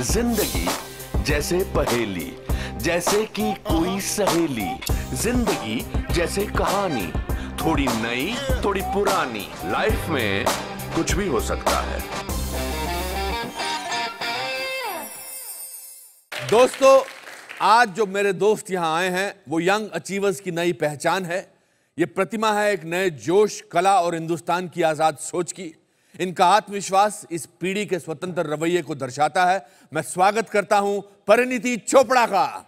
ज़िंदगी जैसे पहेली, जैसे कि कोई सहेली। ज़िंदगी जैसे कहानी, थोड़ी नई, थोड़ी पुरानी। लाइफ में कुछ भी हो सकता है। दोस्तों आज जो मेरे दोस्त यहाँ आए हैं, वो यंग अचीवर्स की नई पहचान है। ये प्रतिमा है एक नए जोश, कला और हिंदुस्तान की आज़ाद सोच की। इनका आत्मविश्वास इस पीढ़ी के स्वतंत्र रवैये को दर्शाता है। मैं स्वागत करता हूँ परिणीति चोपड़ा का।